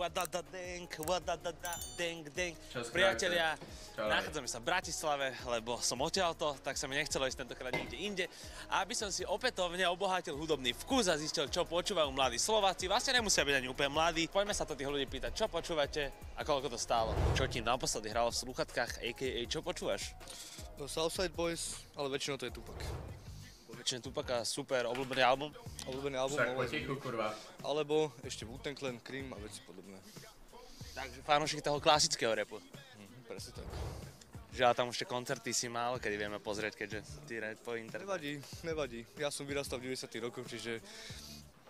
wadada deng, wadada da deng deng. Čo skrátka? Priatelia, nachádzame sa v Bratislave, lebo som odtiaľto, tak sa mi nechcelo ísť tentokrát niekde inde. A aby som si opätovne obohatil hudobný vkus a zistil, čo počúvajú mladí Slováci, vlastne nemusia byť ani úplne mladí. Poďme sa to tých ľudí pýtať, čo počúvate a koľko to stálo. Čo ti naposledy hralo v slúchatkách, a.k.a. čo počúvaš? No, Southside Boys, ale väčšinou to je Tupac. Väčšine Tupaka, super, obľúbený album. Obľúbený album, Však potichu, kurva. alebo ešte Wu-Tang Clan, Cream a veci podobné. Takže fanúšik toho klasického repu. Mhm, presne tak. Žiaľ, tam ešte koncerty si mal, kedy vieme pozrieť, keďže ty red po internetu. Nevadí, nevadí. Ja som vyrastal v 90 rokoch, čiže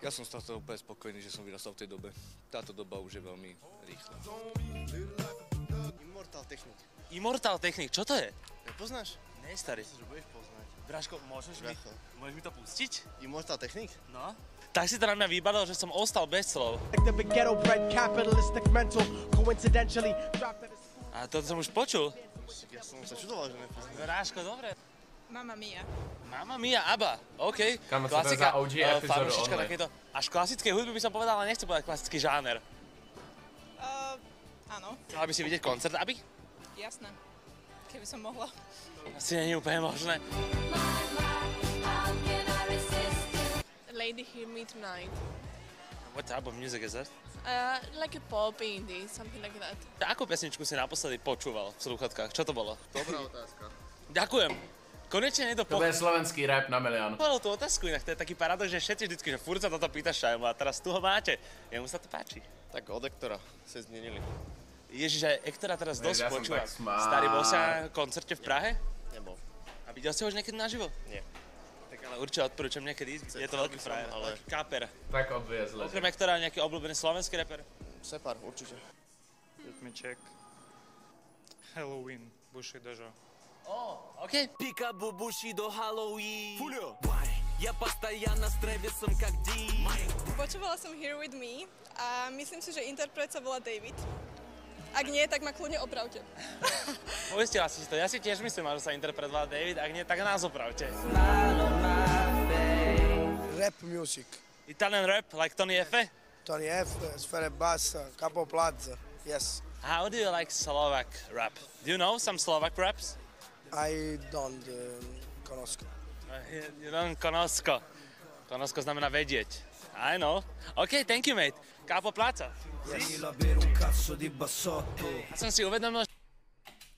ja som z toho úplne spokojný, že som vyrastal v tej dobe. Táto doba už je veľmi rýchla. Immortal Technik. Immortal Technik, čo to je? Nepoznáš? Ne, starý. Že budeš poznať. Dražko, môžeš mi, Bracho. môžeš mi to pustiť? Immortal Technik? No. Tak si to na mňa vybadal, že som ostal bez slov. The big ghetto bred capitalistic mental coincidentally dropped at a toto som už počul. Ja som sa čudoval, že nepoznáš. Dražko, dobre. Mamma mia. Mama Mia, ABBA, OK. Sa to za OG eh, epizódu fanúšička takéto. Až klasickej hudby by som povedal, ale nechcem povedať klasický žáner. Uh, áno, Chcela by si vidieť koncert, aby? jasné. Keby som mohla. Asi nie je úplne možné. Lady Hear Me Tonight. What type of music is that? Uh, like a pop indie, something like that. Akú pesničku si naposledy počúval v slúchatkách? Čo to bolo? Dobrá otázka. Ďakujem. Konečne niekto To bude slovenský rap na milión. Povedal tú otázku, inak to je taký paradox, že všetci vždycky, že furt sa toto pýtaš Šajmu a teraz tu ho máte. Jemu sa to páči. Tak od Ektora sa zmienili. Ježiš, aj Ektora teraz Vieš, dosť ja som počúva. tak smart. Starý bol sa na koncerte v Prahe? Nebol. A videl si ho už niekedy naživo? Nie. Tak ale určite odporúčam niekedy ísť. Je to veľký som, frajer, ale- veľký káper. Tak obviezle. Okrem Ektora nejaký obľúbený slovenský reper? Separ, určite. Let me check. Halloween, Bushido. OK. Пика бубуши до Хэллоуин Фулио Я постоянно с Трэвисом как Ди Počúvala som Here With Me a myslím si, že interpret sa volá David. Ak nie, tak ma kľudne opravte. Uistila si to. Ja si tiež myslím, že sa interpretoval David. Ak nie, tak nás opravte. Rap music. Italian rap, like Tony Efe? Tony F, Sfere Bass, Capo Plaza. Yes. How do you like Slovak rap? Do you know some Slovak raps? I don't uh, conosco. You don't konosko. Konosko znamená vedieť. I know. OK, thank you, mate. Capo Plaza. Ja som si uvedomil, že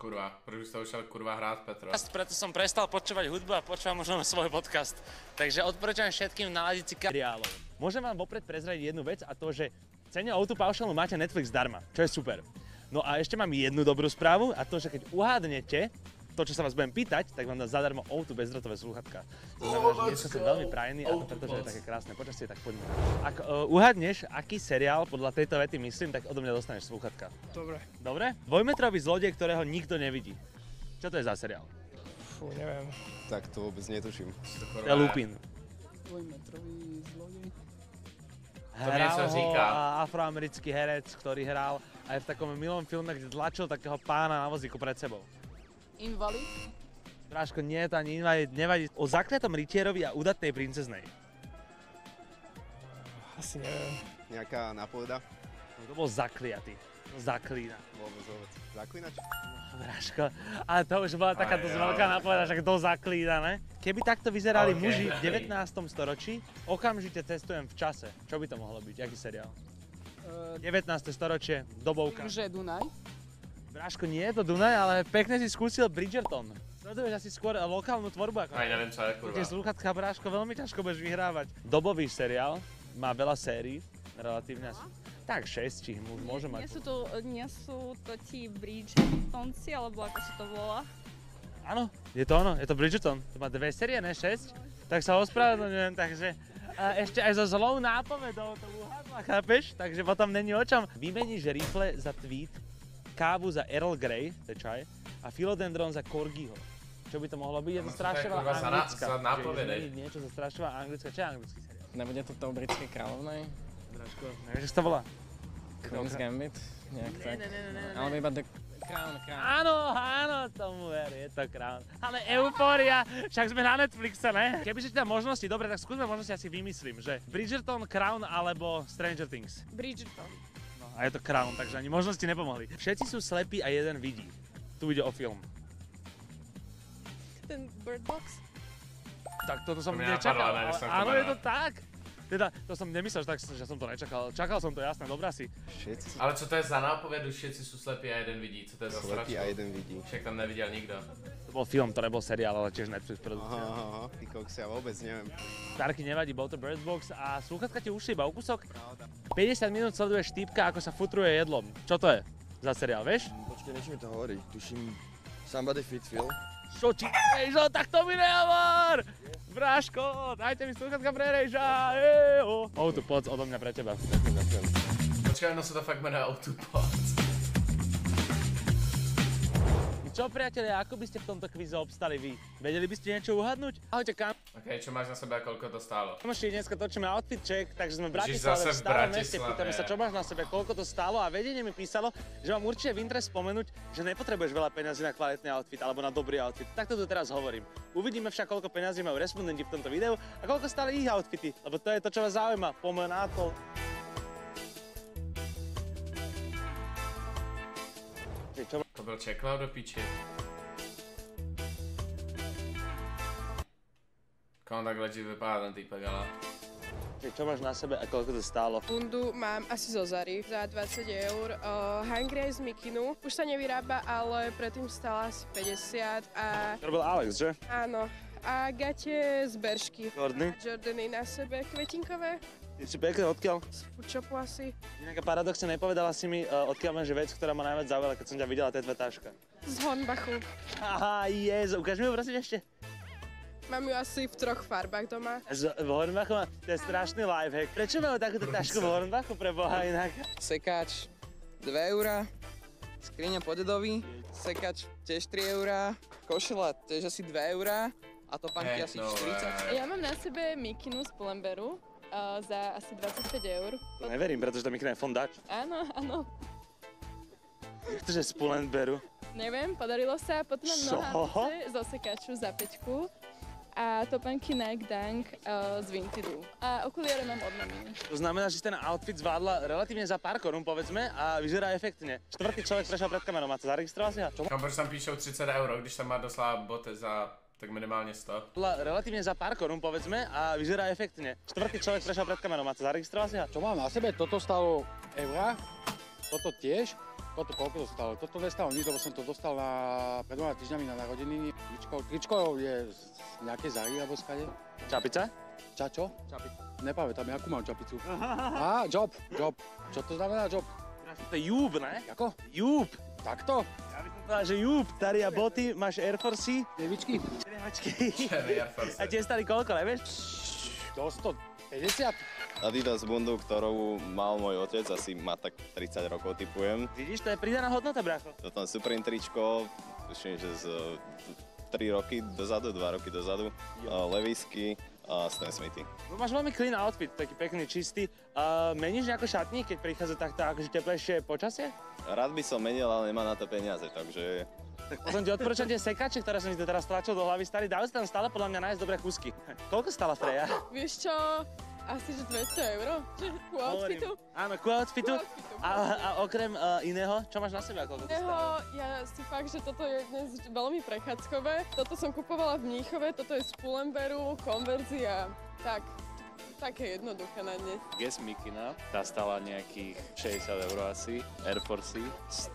Kurva, prečo sa ušiel kurva hrát Petro. preto som prestal počúvať hudbu a počúvam možno svoj podcast. Takže odporúčam všetkým naladiť si seriálov. Môžem vám vopred prezradiť jednu vec a to, že cene Outu Paušalu máte Netflix darma, čo je super. No a ešte mám jednu dobrú správu a to, že keď uhádnete to, čo sa vás budem pýtať, tak vám dá zadarmo Outu bezdrotové slúchatka. To znamená, že dneska som veľmi prajený a to preto, že je také krásne počasie, tak poďme. Ak uh, uhádneš, aký seriál podľa tejto vety myslím, tak odo mňa dostaneš slúchatka. Dobre. Dobre? Dvojmetrový zlodej, ktorého nikto nevidí. Čo to je za seriál? Fú, neviem. Tak to vôbec netuším. To je Lupin. Dvojmetrový zlodej. To Hral říká. a- afroamerický herec, ktorý hral aj v takom milom filme, kde tlačil takého pána na vozíku pred sebou. Invalid. Drážko, nie je to ani invalid, nevadí. O zakliatom rytierovi a udatnej princeznej. Asi neviem. Nejaká napoveda? No, to bol zakliatý. Zaklína. Vôbec, vôbec. Zaklinač? Drážko, ale to už bola taká dosť veľká napoveda, že kto zaklína, ne? Keby takto vyzerali Ok. muži v 19. storočí, okamžite cestujem v čase. Čo by to mohlo byť? Aký seriál? 19. storočie, dobovka. Že Dunaj. Bráško, nie je to Dunaj, ale pekne si skúsil Bridgerton. Sleduješ asi skôr lokálnu tvorbu ako... Aj neviem, čo je kurva. Tie slúchatka, Bráško, veľmi ťažko budeš vyhrávať. Dobový seriál, má veľa sérií, relatívne asi. Tak 6, či môže mať. Nie sú to, nie sú to ti Bridgertonci, alebo ako sa to volá. Áno, je to ono, je to Bridgerton. To má dve série, ne 6. Tak sa ospravedlňujem, takže a ešte aj so zlou nápovedou to uhádla, chápeš? Takže potom není o čom. Vymeníš rifle za tweet, kávu za Earl Grey, to je čaj, a philodendron za Corgiho. Čo by to mohlo byť? Je to No, na- anglická. nápovedej. Že zmeniť niečo za strašne veľa anglická. Čo je anglický seriál? Nebude to to britskej kráľovnej? Dražko, nevieš, sa to volá? Queen's Gambit? Nejak tak. Ne, ne, ne, ne, ne. Alebo iba The Crown, Crown. Áno, áno, tomu ver, je to Crown. Ale Euphoria, však sme na Netflixe, ne? Keby si tam možnosti, dobre, tak skúsme možnosti, ja si vymyslím, že Bridgerton, Crown alebo Stranger Things. Bridgerton. A je to Crown, takže ani možnosti nepomohli. Všetci sú slepí a jeden vidí. Tu ide o film. Ten Bird Box? Tak toto som To nečakal. ale áno, je to tak. Teda, to som nemyslel, že, tak, že som to nečakal. Čakal som to, jasné, dobrá si. Všetci Ale co to je za nápovědu, všetci sú slepí a jeden vidí, co to je za slepí sračku? a jeden vidí. Však tam neviděl nikdo. To bol film, to nebol seriál, ale tiež Netflix Aha, produkcia. aha, aha. Ty koks, ja vôbec neviem. Starky nevadí, bol to Bird Box a slúchatka ti ušli iba o kúsok. 50 minút sleduješ týpka, ako sa futruje jedlom. Čo to je za seriál, vieš? Počkej, nech mi to hovorí. Tuším Somebody Fit Phil. Čo ti Rejžo, tak to mi nehovor! Bráško, dajte mi slúchatka pre Rejža, ejo. Poď odo mňa pre teba. Počkej, no se to fakt jmenuje Autopod. Čo priatelia, ako by ste v tomto kvíze obstali vy? Vedeli by ste niečo uhadnúť? Ahojte kam. Ok, čo máš na sebe a koľko to stálo? Kamoši, dneska točíme outfit check, takže sme v Bratislave, v starom meste, pýtame sa, čo máš na sebe, koľko to stálo a vedenie mi písalo, že mám určite v interest spomenúť, že nepotrebuješ veľa peňazí na kvalitný outfit alebo na dobrý outfit. Takto to teraz hovorím. Uvidíme však, koľko peňazí majú respondenti v tomto videu a koľko stáli ich outfity, lebo to je to, čo vás zaujíma. Poďme na to. To byl Checkloud do piči. Kam tak legit vypadá ten týpek, ale... čo máš na sebe a koľko to stálo? Bundu mám asi zo Zary za 20 eur. Uh, Hungry z Mikinu. Už sa nevyrába, ale predtým stála asi 50 a To robil Alex, že? áno. A gate z Beršky. Jordany? Jordany na sebe, kvetinkové. Ty si pekne odkiaľ? Z Pučopu asi. Inak paradoxne nepovedala si mi, uh, odkiaľ máš vec, ktorá ma najviac zaujala, keď som ťa videla, to je tvoja taška. Z Hornbachu. Haha, yes, ukáž mi ju prosím ešte. Mám ju asi v troch farbách doma. Z, v Hornbachu, to je strašný lifehack. Prečo majú takúto tašku v Hornbachu pre Boha inak? Sekáč 2 eurá, skriňa po dedovi, sekač tiež 3 eurá, košela tiež asi 2 eurá a topánky asi 40. Ja mám na sebe mikinu z Pull&Beru uh, za asi 25 eur. To neverím, pretože to mikro je fondač. Áno, áno. Jak to, že z Pull&Beru? Neviem, podarilo sa. Potom mám nohavice zo sekaču za peťku a topánky Nike Dunk uh, z Vintidu. A okuliare mám od maminy. To znamená, že ten outfit zvládla relatívne za pár korún, povedzme, a vyzerá efektne. Štvrtý človek prešiel pred kamerou, máte zaregistroval si ho? Čo? Kam tam píšou 30 euro, když tam má doslova boty za tak minimálně 100. Zvládla Relatívne za pár korún, povedzme, a vyzerá efektne. Štvrtý človek prešiel pred kamerou, máte zaregistroval si ho? Čo mám na sebe? Toto stalo eurá, toto tiež. Toto koľko to stalo? Toto nestalo nič, lebo som to dostal na, pred dvoma týždňami na narodeniny. Tričko, tričko je z nejakej Zary alebo skade. Čapica? Ča čo? Čapica. Nepamätám, akú mám čapicu. Á, job, job. Čo to znamená job? To je júb, ne? Ako? Júb. Takto? Ja že júb. Taria boty, máš Air Force. Devičky. Force. A tie stali koľko, nevieš? Do 150. Adidas bundu, ktorú mal môj otec, asi má tak 30 rokov, typujem. Vidíš, to je pridaná hodnota, bracho. Toto Supreme tričko, tuším, že z 3 roky dozadu, 2 roky dozadu. Uh, Levisky a Stan Smithy. No máš veľmi clean outfit, taký pekný, čistý. Uh, meníš nejako šatník, keď prichádza takto akože teplejšie počasie? Rád by som menil, ale nemá na to peniaze, takže... Tak potom ti odporúčam tie sekače, ktoré som to teraz tlačil do hlavy starý. Dajú sa tam stále podľa mňa nájsť dobré kusky. Koľko stála Freja? Vieš čo? Asi že 200 eur? Ku outfitu? Áno, ku outfitu. A, a okrem uh, iného, čo máš na sebe? Koľko to stálo? ja si fakt, že toto je dnes veľmi prechádzkové. Toto som kupovala v Mníchove, toto je z Pull&Beru, konverzia. Tak, také jednoduché na dnes. Guess Mikina, tá stala nejakých 60 eur asi, Air Force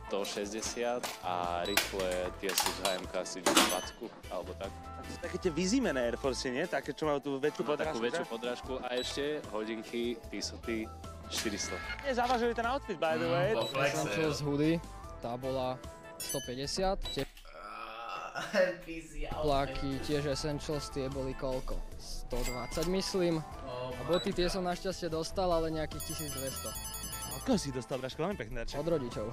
160 a rifle tie sú z HMK asi 20 alebo tak. Také tie vyzimené Air Force, nie? Také, čo majú tú väčšiu podrážku. takú väčšiu podrážku a ešte hodinky, Tisoty 400. Nie, zavažujú ten outfit, by the way. Essentials hoodie, tá bola 150, tie Pláky, tiež Essentials, tie boli koľko? 120 myslím. A boty tie som našťastie dostal, ale nejakých 1200. Ako si dostal, Braško? Veľmi pekné darček. Od rodičov.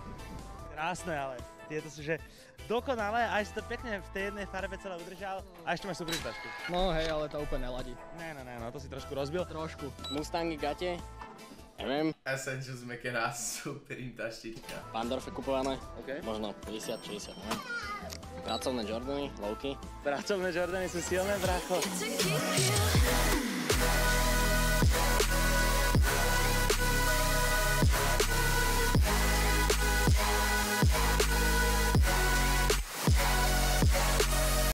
Krásne, ale tieto sú, že dokonalé, aj si to pekne v tej jednej farbe celé udržal a ešte máš super tašku. No hej, ale to úplne neladí. Ne, ne, ne, no to si trošku rozbil. Trošku. Mustangy gate, neviem, Essentials Mekena, Supreme taštička. Pandorfe kupované, OK. možno 50-60, neviem. Pracovné Jordany, lowky. Pracovné Jordany sú silné, bracho.